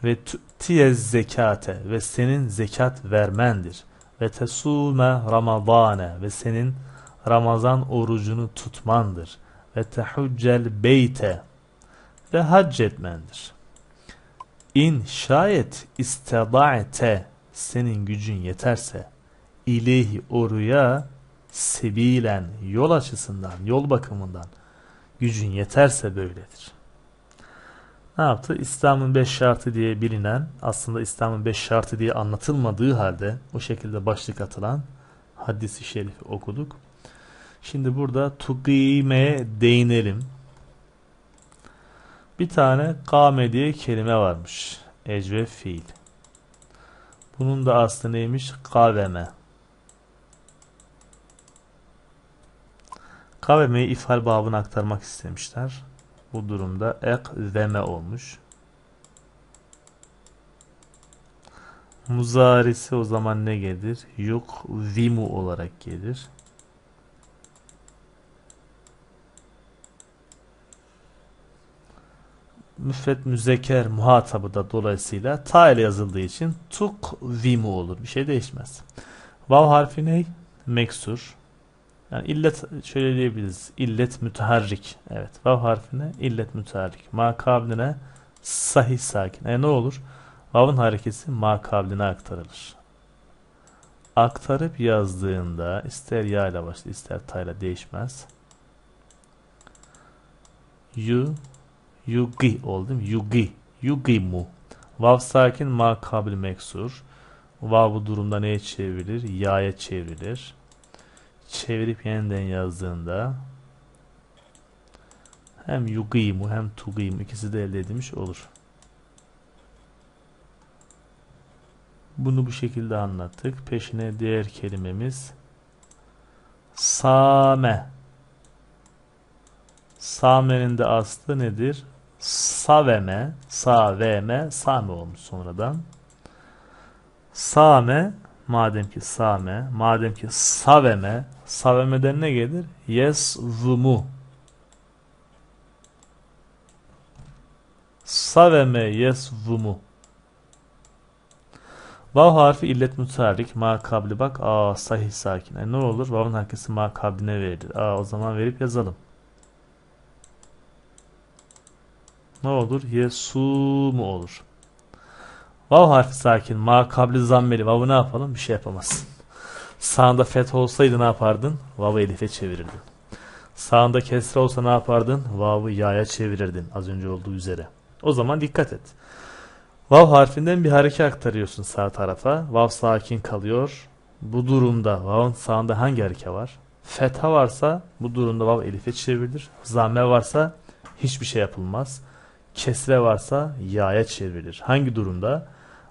Ve tiye zekate ve senin zekat vermendir. Ve tesume ramadane ve senin Ramazan orucunu tutmandır. Ve tehuccel beyte ve hac etmendir. İn şayet isteda'te senin gücün yeterse ileyhi oruya sebilen yol açısından, yol bakımından gücün yeterse böyledir. Ne yaptı? İslam'ın beş şartı diye bilinen, aslında İslam'ın beş şartı diye anlatılmadığı halde o şekilde başlık atılan hadisi şerifi okuduk. Şimdi burada tukime değinelim. Bir tane kame diye kelime varmış. Ecve fiil. Bunun da aslı neymiş? Kaveme. Kavemeyi ifal babına aktarmak istemişler. Bu durumda ek veme olmuş. Muzarisi o zaman ne gelir? Yuk vimu olarak gelir. Müfret müzeker muhatabı da dolayısıyla ta ile yazıldığı için tuk vimu olur. Bir şey değişmez. Vav harfi ne? Meksur. Yani illet şöyle diyebiliriz. İllet müteharrik. Evet. Vav harfine illet müteharrik. Ma kabline sahih sakin. E ne olur? Vav'ın harekesi ma kabline aktarılır. Aktarıp yazdığında ister ya ile başlar ister ta ile değişmez. You Yugi oldu mu? Yugi. Yugi mu. Vav sakin ma kabil meksur. Vav bu durumda neye çevrilir? Ya'ya çevrilir. Çevirip yeniden yazdığında hem yugimu hem tugimu ikisi de elde edilmiş olur. Bunu bu şekilde anlattık. Peşine diğer kelimemiz same. Same'nin de aslı nedir? Saveme, saveme, same olmuş sonradan. Same, madem ki same, madem ki saveme, savemeden ne gelir? Yesvumu. Saveme yesvumu. Vav harfi illet müteharrik. Ma kabli bak. Aa sahih sakin. E ne olur? Vav'ın hakisi ma kabline verilir. Aa o zaman verip yazalım. Ne olur? Yesumu olur. Vav harfi sakin. Ma kabli zammeli. Vav'ı ne yapalım? Bir şey yapamazsın. Sağında feth olsaydı ne yapardın? Vav'ı elife çevirirdin. Sağında kesre olsa ne yapardın? Vav'ı yaya çevirirdin. Az önce olduğu üzere. O zaman dikkat et. Vav harfinden bir hareket aktarıyorsun sağ tarafa. Vav sakin kalıyor. Bu durumda vav'ın sağında hangi hareket var? Fetha varsa bu durumda vav elife çevrilir. Zamme varsa hiçbir şey yapılmaz kesre varsa ya'ya çevrilir. Hangi durumda?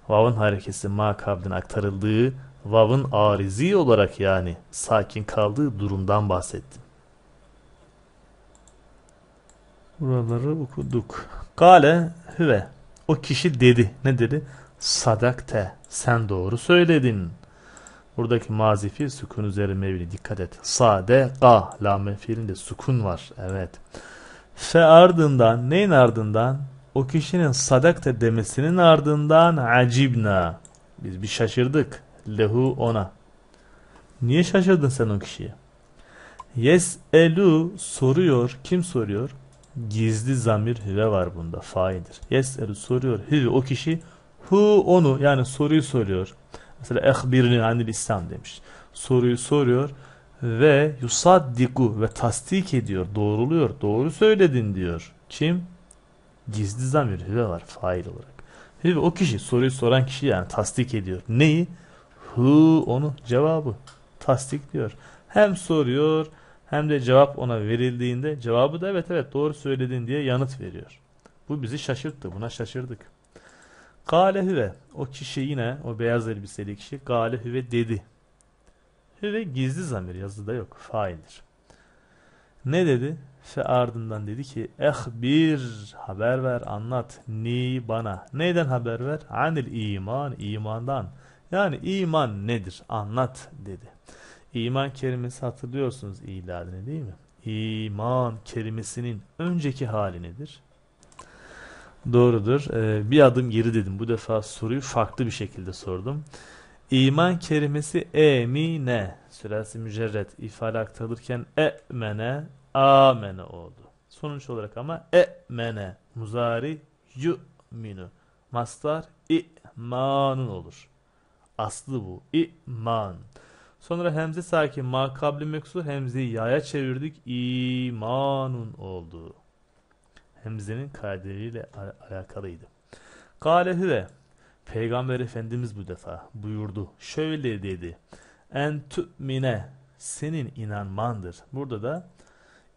Vav'ın harekesi ma kabline aktarıldığı, vav'ın arizi olarak yani sakin kaldığı durumdan bahsettim. Buraları okuduk. Gale hüve. O kişi dedi. Ne dedi? Sadakte. Sen doğru söyledin. Buradaki mazifi sukun üzeri mevli dikkat et. Sade. Lame fiilinde sukun var. Evet. Fe ardından neyin ardından? O kişinin sadakte demesinin ardından acibna. Biz bir şaşırdık. Lehu ona. Niye şaşırdın sen o kişiye? Yes elu soruyor. Kim soruyor? Gizli zamir hüve var bunda. Faildir. Yes elu soruyor. Hüve o kişi hu onu yani soruyu soruyor. Mesela ehbirni anil İslam demiş. Soruyu soruyor ve yusaddiku ve tasdik ediyor, doğruluyor, doğru söyledin diyor. Kim? Gizli zamir hüve var fail olarak. Hüve o kişi, soruyu soran kişi yani tasdik ediyor. Neyi? Hu onu, cevabı tasdik diyor. Hem soruyor hem de cevap ona verildiğinde cevabı da evet evet doğru söyledin diye yanıt veriyor. Bu bizi şaşırttı. Buna şaşırdık. Gale hüve. O kişi yine o beyaz elbiseli kişi gale hüve dedi ve gizli zamir yazıda yok. Faildir. Ne dedi? Fe ardından dedi ki ehbir haber ver anlat ni bana. Neyden haber ver? Anil iman imandan. Yani iman nedir? Anlat dedi. İman kelimesi hatırlıyorsunuz iladını değil mi? İman kelimesinin önceki hali nedir? Doğrudur. Ee, bir adım geri dedim. Bu defa soruyu farklı bir şekilde sordum. İman kelimesi emine süresi mücerret ifade aktarılırken e'mene amene oldu. Sonuç olarak ama e'mene muzari yu'minu mastar i'manun olur. Aslı bu. İman. Sonra hemze sakin makabli meksur hemzeyi yaya çevirdik. İmanun oldu. Hemzenin kayderiyle al alakalıydı. Kale hüve Peygamber Efendimiz bu defa buyurdu. Şöyle dedi. En tu'mine senin inanmandır. Burada da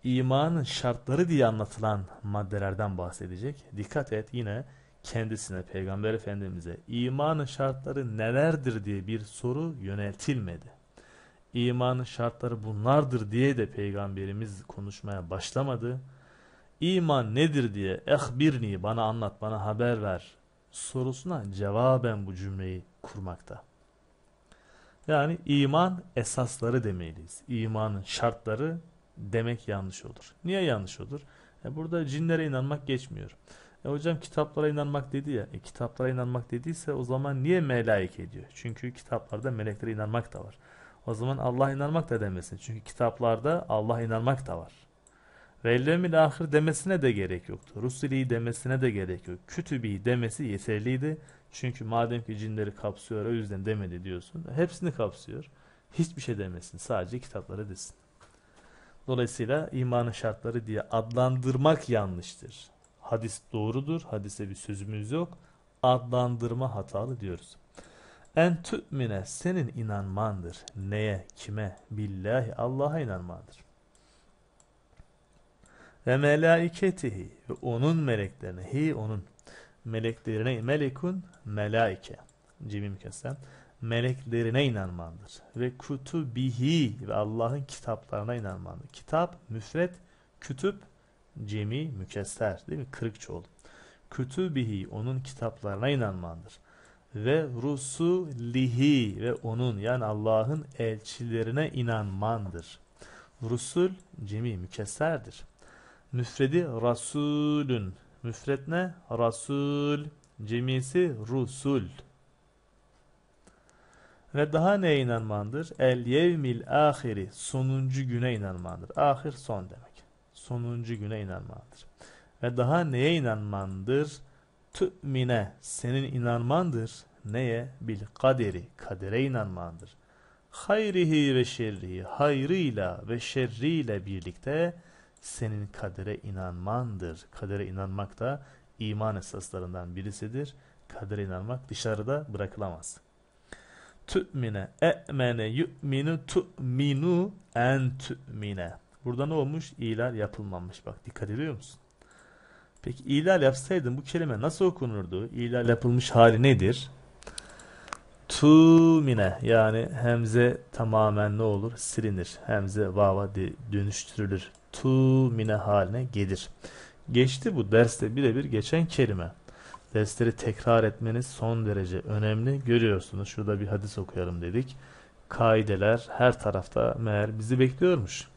imanın şartları diye anlatılan maddelerden bahsedecek. Dikkat et yine kendisine Peygamber Efendimiz'e imanın şartları nelerdir diye bir soru yöneltilmedi. İmanın şartları bunlardır diye de Peygamberimiz konuşmaya başlamadı. İman nedir diye ehbirni bana anlat bana haber ver sorusuna cevaben bu cümleyi kurmakta. Yani iman esasları demeliyiz. İmanın şartları demek yanlış olur. Niye yanlış olur? E burada cinlere inanmak geçmiyor. E hocam kitaplara inanmak dedi ya. E kitaplara inanmak dediyse o zaman niye melaike diyor? Çünkü kitaplarda meleklere inanmak da var. O zaman Allah inanmak da demesin. Çünkü kitaplarda Allah inanmak da var. Ve ellevmil ahir demesine de gerek yoktu. Rusuli demesine de gerek yok. Kütübi demesi yeterliydi. Çünkü madem ki cinleri kapsıyor o yüzden demedi diyorsun. Hepsini kapsıyor. Hiçbir şey demesin. Sadece kitapları desin. Dolayısıyla imanın şartları diye adlandırmak yanlıştır. Hadis doğrudur. Hadise bir sözümüz yok. Adlandırma hatalı diyoruz. En tü'mine senin inanmandır. Neye, kime? Billahi Allah'a inanmandır. Ve melaiketihi ve onun meleklerine. Hi onun meleklerine. Melekun melaike. Cimim kesem. Meleklerine inanmandır. Ve kutubihi ve Allah'ın kitaplarına inanmandır. Kitap, müfret, kütüp, cemi, mükesser değil mi? Kırık çoğul. Kütübihi onun kitaplarına inanmandır. Ve rusulihi ve onun yani Allah'ın elçilerine inanmandır. Rusul cemi mükesserdir. Müfredi rasulün. Müfret ne? Rasul. Cemisi rusul. Ve daha neye inanmandır? El yevmil ahiri. Sonuncu güne inanmandır. Ahir son demek. Sonuncu güne inanmandır. Ve daha neye inanmandır? Tü'mine. Senin inanmandır. Neye? Bil kaderi. Kadere inanmandır. Hayrihi ve şerrihi. Hayrıyla ve şerriyle birlikte senin kadere inanmandır. Kadere inanmak da iman esaslarından birisidir. Kadere inanmak dışarıda bırakılamaz. Tü'mine, e'mene, yu'minu, tu'minu, en tü'mine. Burada ne olmuş? İlal yapılmamış. Bak dikkat ediyor musun? Peki ilal yapsaydın bu kelime nasıl okunurdu? İlal yapılmış hali nedir? Tu'mine yani hemze tamamen ne olur? Silinir. Hemze vava dönüştürülür tu mine haline gelir. Geçti bu derste birebir geçen kelime. Dersleri tekrar etmeniz son derece önemli. Görüyorsunuz şurada bir hadis okuyalım dedik. Kaideler her tarafta meğer bizi bekliyormuş.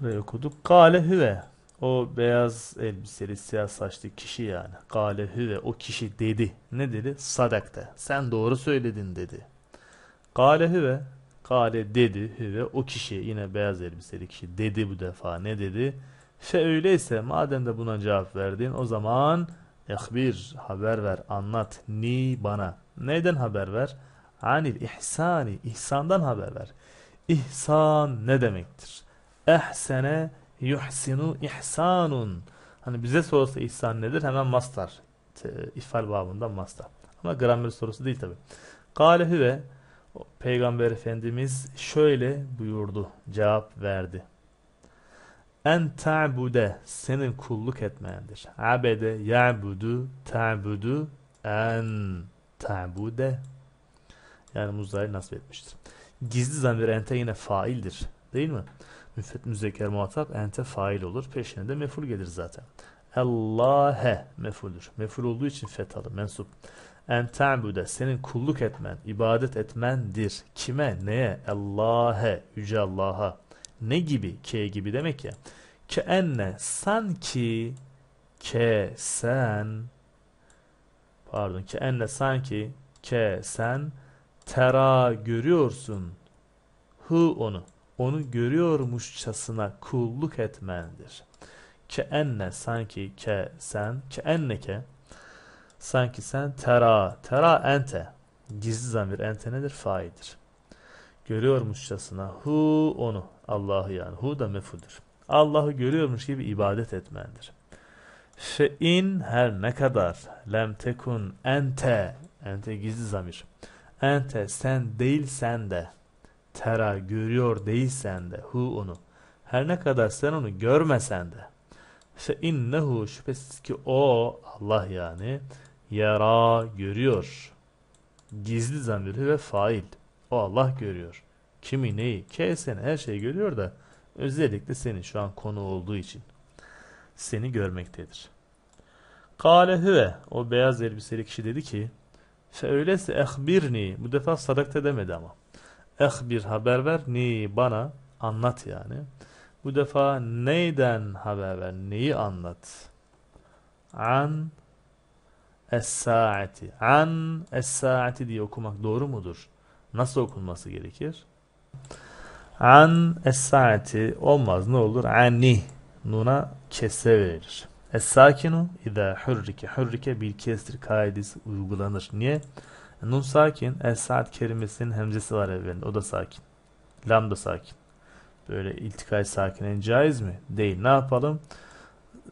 Burayı okuduk. Kale hüve. O beyaz elbiseli siyah saçlı kişi yani. Kale hüve. O kişi dedi. Ne dedi? Sadakte. Sen doğru söyledin dedi. Kale hüve. Kale dedi ve o kişi yine beyaz elbiseli kişi dedi bu defa ne dedi? Fe öyleyse madem de buna cevap verdin o zaman ehbir haber ver anlat ni bana. Neyden haber ver? Anil ihsani ihsandan haber ver. İhsan ne demektir? Ehsene yuhsinu ihsanun. Hani bize sorsa ihsan nedir? Hemen mastar. İfal babından mastar. Ama gramer sorusu değil tabi. Kale hüve Peygamber Efendimiz şöyle buyurdu, cevap verdi. En ta'bude senin kulluk etmeyendir. Abede ya'budu ta'budu en ta'bude yani muzari nasip etmiştir. Gizli zamir ente yine faildir. Değil mi? Müfret müzekker muhatap ente fail olur. Peşine de meful gelir zaten. Allah'e mefuldür. Meful olduğu için fethalı, mensup. En ta'bude senin kulluk etmen, ibadet etmendir. Kime, neye? Allah'e, yüce Allah'a. Ne gibi? Ke gibi demek ya. Ke enne sanki ke sen pardon ke enne sanki ke sen tera görüyorsun hı onu onu görüyormuşçasına kulluk etmendir. Ke enne sanki ke sen ke enneke sanki sen tera tera ente gizli zamir ente nedir? Faidir. Görüyormuşçasına hu onu Allah'ı yani hu da mefudur. Allah'ı görüyormuş gibi ibadet etmendir. Fe in her ne kadar lem tekun ente ente gizli zamir ente sen değilsen de tera görüyor değilsen de hu onu her ne kadar sen onu görmesen de fe innehu şüphesiz ki o Allah yani yara görüyor gizli zamiri ve fail o Allah görüyor kimi neyi seni her şeyi görüyor da özellikle senin şu an konu olduğu için seni görmektedir. Kale hüve o beyaz elbiseli kişi dedi ki fe öyleyse ehbirni bu defa sadakte demedi ama ehbir haber ver ni bana anlat yani. Bu defa neyden haber ver? Neyi anlat? An es-saati. An es-saati diye okumak doğru mudur? Nasıl okunması gerekir? An es-saati olmaz. Ne olur? Ani. Nuna kese verilir. Es-sakinu idâ hurrike. Hurrike bil kestir kaidesi uygulanır. Niye? Nun sakin. Es-saat kelimesinin hemzesi var evvelinde. O da sakin. Lam da sakin. Böyle iltikay sakinen caiz mi? Değil. Ne yapalım?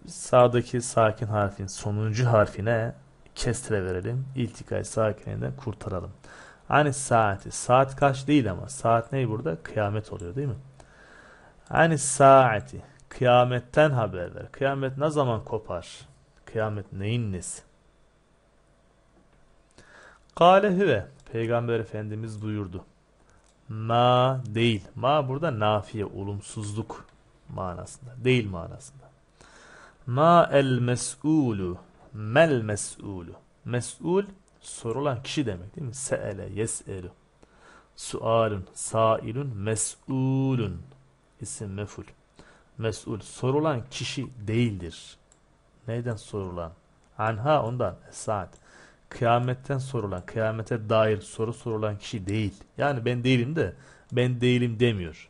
Sağdaki sakin harfin sonuncu harfine kestire verelim. İltikay sakininden kurtaralım. Hani saati. Saat kaç değil ama. Saat ne burada? Kıyamet oluyor değil mi? Hani saati. Kıyametten haber ver. Kıyamet ne zaman kopar? Kıyamet neyin nesi? Kale hüve. Peygamber Efendimiz buyurdu. Ma değil. Ma burada nafiye, olumsuzluk manasında. Değil manasında. Ma el mes'ulu. Mel mes'ulu. Mes'ul sorulan kişi demek değil mi? Se'ele, yes'elu. Sualun, sailun, mes'ulun. İsim meful. Mes'ul. Sorulan kişi değildir. Neyden sorulan? Anha ondan. Saat. Kıyametten sorulan, kıyamete dair soru sorulan kişi değil. Yani ben değilim de ben değilim demiyor.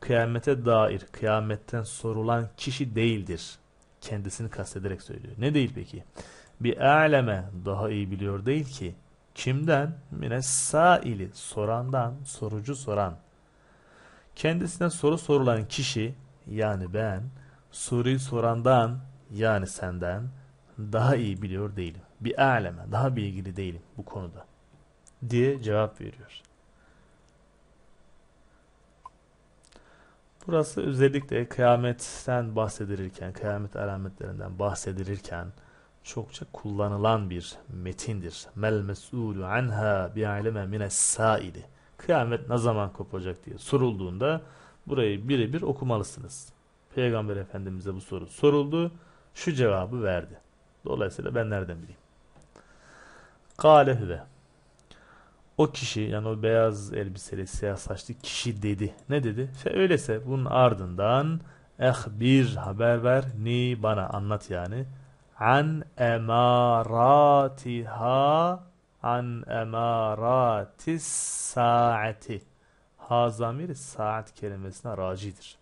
Kıyamete dair, kıyametten sorulan kişi değildir. Kendisini kastederek söylüyor. Ne değil peki? Bir aleme daha iyi biliyor değil ki. Kimden? Mine saili, sorandan, sorucu soran. Kendisine soru sorulan kişi, yani ben, soruyu sorandan, yani senden, daha iyi biliyor değilim. Bir aleme, daha bilgili değilim bu konuda. Diye cevap veriyor. Burası özellikle kıyametten bahsedilirken, kıyamet alametlerinden bahsedilirken çokça kullanılan bir metindir. Mel mes'ulu anha bi'aleme mines saili. Kıyamet ne zaman kopacak diye sorulduğunda burayı birebir okumalısınız. Peygamber Efendimiz'e bu soru soruldu. Şu cevabı verdi. Dolayısıyla ben nereden bileyim? Kale hüve. O kişi yani o beyaz elbiseli siyah saçlı kişi dedi. Ne dedi? Fe öyleyse bunun ardından ehbir haber ver ni bana anlat yani. An emaratiha an emaratis saati. Ha zamiri saat kelimesine racidir.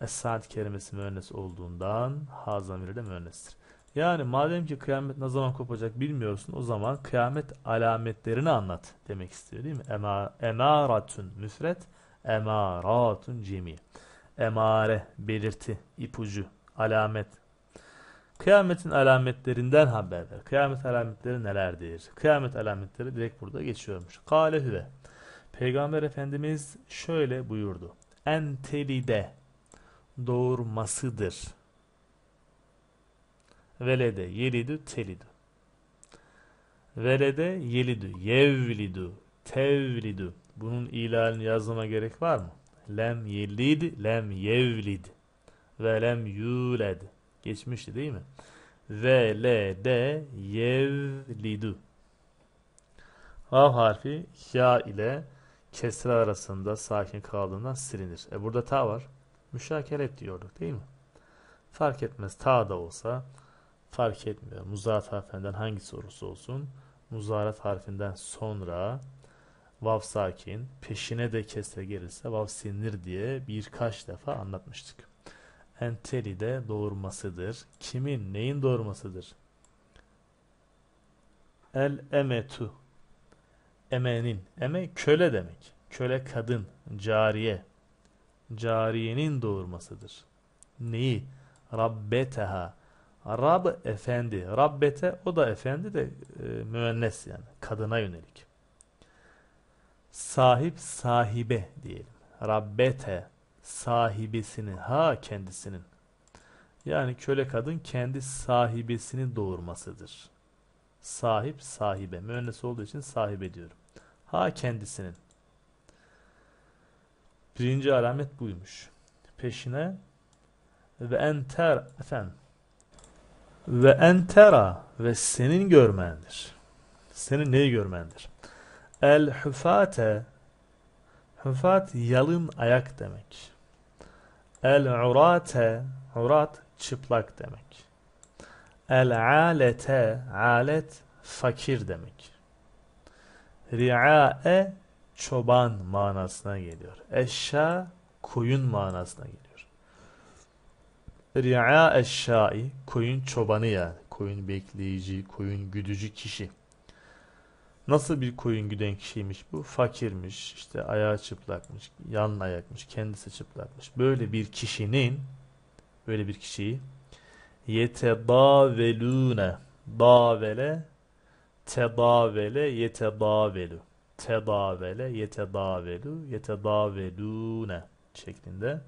Es-saat kelimesi müennes olduğundan ha zamiri de müennestir. Yani madem ki kıyamet ne zaman kopacak bilmiyorsun o zaman kıyamet alametlerini anlat demek istiyor değil mi? Ema, emaratun müfret, emaratun cemi. Emare, belirti, ipucu, alamet. Kıyametin alametlerinden haber ver. Kıyamet alametleri nelerdir? Kıyamet alametleri direkt burada geçiyormuş. Kale hüve. Peygamber Efendimiz şöyle buyurdu. Entelide doğurmasıdır Velede yelidu telidu. Velede yelidu yevlidu tevlidu. Bunun ilalini yazmama gerek var mı? Lem yelid, lem yevlid ve lem yuled. Geçmişti değil mi? Ve le de yevlidu. Vav harfi ya ile kesre arasında sakin kaldığından silinir. E burada ta var. Müşakeret diyorduk değil mi? Fark etmez. Ta da olsa fark etmiyor. Muzarat harfinden hangisi olursa olsun muzarat harfinden sonra vav sakin peşine de kesre gelirse vav sinir diye birkaç defa anlatmıştık. Enteli de doğurmasıdır. Kimin, neyin doğurmasıdır? El emetu emenin, eme köle demek. Köle kadın, cariye. Cariyenin doğurmasıdır. Neyi? Rabbeteha. Rab efendi. Rabbete o da efendi de e, müennes yani. Kadına yönelik. Sahip sahibe diyelim. Rabbete sahibesini ha kendisinin. Yani köle kadın kendi sahibesini doğurmasıdır. Sahip sahibe. Müennes olduğu için sahibe diyorum. Ha kendisinin. Birinci alamet buymuş. Peşine ve enter efendim ve entera ve senin görmendir. Senin neyi görmendir? El hufate hufat yalın ayak demek. El urate urat çıplak demek. El alete alet fakir demek. Ri'a'e çoban manasına geliyor. Eşya koyun manasına geliyor. Ri'a eşşai koyun çobanı yani. Koyun bekleyici, koyun güdücü kişi. Nasıl bir koyun güden kişiymiş bu? Fakirmiş, işte ayağı çıplakmış, yan ayakmış, kendisi çıplakmış. Böyle bir kişinin, böyle bir kişiyi yetedavelune davele tedavele yetedavelu tedavele yetedavelu yetedavelune şeklinde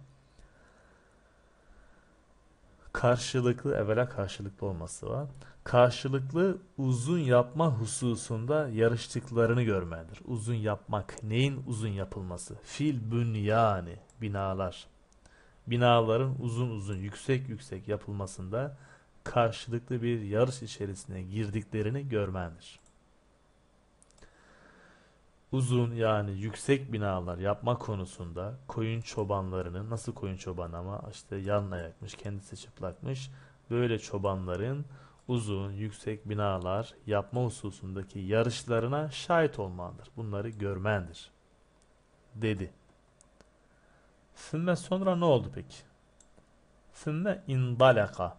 karşılıklı evvela karşılıklı olması var. Karşılıklı uzun yapma hususunda yarıştıklarını görmedir. Uzun yapmak, neyin uzun yapılması? Fil bünyani, binalar. Binaların uzun uzun, yüksek yüksek yapılmasında karşılıklı bir yarış içerisine girdiklerini görmendir uzun yani yüksek binalar yapma konusunda koyun çobanlarının nasıl koyun çoban ama işte yan ayakmış kendisi çıplakmış böyle çobanların uzun yüksek binalar yapma hususundaki yarışlarına şahit olmandır. Bunları görmendir. Dedi. Sümme sonra ne oldu peki? Sümme indalaka.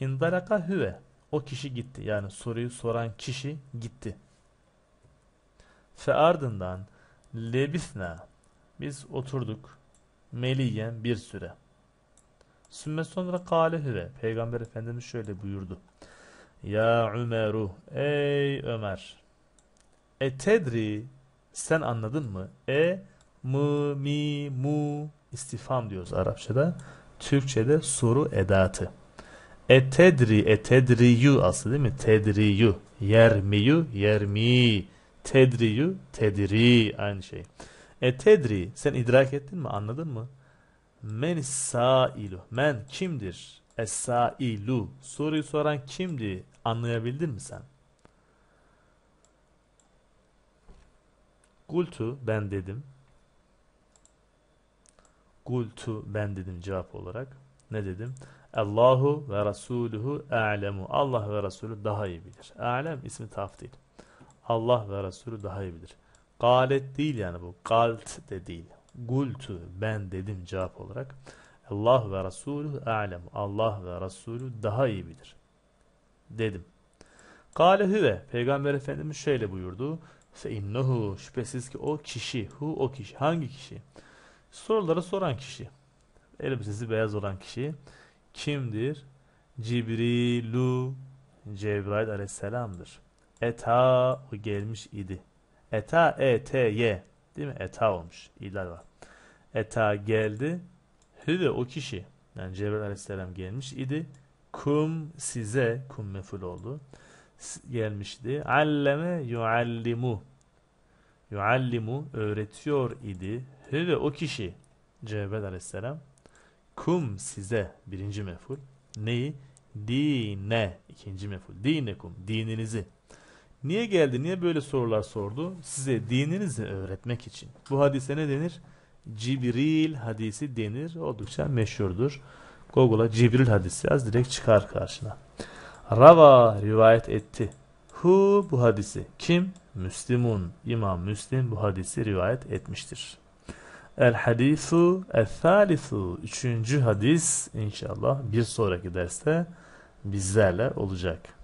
İndalaka hüve. O kişi gitti. Yani soruyu soran kişi gitti. Fe ardından lebisna biz oturduk meliyen bir süre. Sümme sonra kâle. Peygamber Efendimiz şöyle buyurdu. Ya Ömeru ey Ömer e tedri sen anladın mı? E mı mi mu istifam diyoruz Arapçada. Türkçede soru edatı. Etedri, etedriyu aslı değil mi? Tedriyu. Yermiyu, yermi. Tedriyu, tedri. Aynı şey. Etedri, sen idrak ettin mi? Anladın mı? Men sailu. Men kimdir? Es-sailu. Soruyu soran kimdi? Anlayabildin mi sen? Gultu ben dedim. Gultu ben dedim cevap olarak. Ne dedim? Allahu ve Rasuluhu a'lemu. Allah ve Resulü daha iyi bilir. A'lem ismi taf değil. Allah ve Resulü daha iyi bilir. Galet değil yani bu. Galt de değil. Gultu ben dedim cevap olarak. Allah ve Resulü a'lem. Allah ve Resulü daha iyi bilir. Dedim. Kale hüve. Peygamber Efendimiz şöyle buyurdu. Fe innehu. Şüphesiz ki o kişi. Hu o kişi. Hangi kişi? Soruları soran kişi. Elbisesi beyaz olan kişi kimdir? Cibrilu Cebrail aleyhisselamdır. Eta o gelmiş idi. Eta e t y değil mi? Eta olmuş. İlal var. Eta geldi. Hüve o kişi. Yani Cebrail aleyhisselam gelmiş idi. Kum size kum meful oldu. gelmişti. Alleme yuallimu. Yuallimu öğretiyor idi. Ve o kişi Cebrail aleyhisselam kum size birinci meful. Neyi? Dine ikinci meful. Dinekum dininizi. Niye geldi? Niye böyle sorular sordu? Size dininizi öğretmek için. Bu hadise ne denir? Cibril hadisi denir. Oldukça meşhurdur. Google'a Cibril hadisi yaz direkt çıkar karşına. Rava rivayet etti. Hu bu hadisi. Kim? Müslimun. İmam Müslim bu hadisi rivayet etmiştir. El hadisu el thalithu. Üçüncü hadis inşallah bir sonraki derste bizlerle olacak.